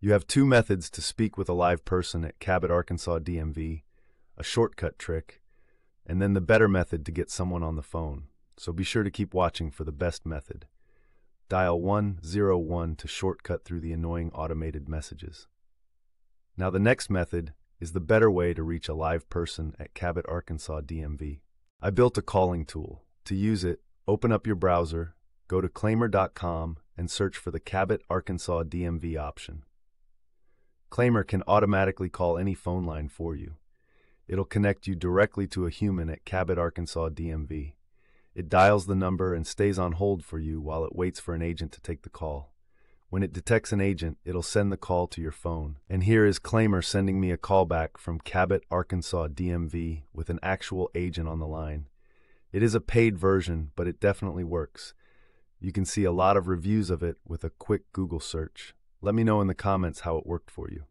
You have two methods to speak with a live person at Cabot, Arkansas DMV a shortcut trick, and then the better method to get someone on the phone. So be sure to keep watching for the best method. Dial 101 to shortcut through the annoying automated messages. Now, the next method is the better way to reach a live person at Cabot, Arkansas DMV. I built a calling tool. To use it, open up your browser, go to claimyr.com, and search for the Cabot, Arkansas DMV option. Claimyr can automatically call any phone line for you. It'll connect you directly to a human at Cabot, Arkansas DMV. It dials the number and stays on hold for you while it waits for an agent to take the call. When it detects an agent, it'll send the call to your phone. And here is Claimyr sending me a call back from Cabot, Arkansas DMV with an actual agent on the line. It is a paid version, but it definitely works. You can see a lot of reviews of it with a quick Google search. Let me know in the comments how it worked for you.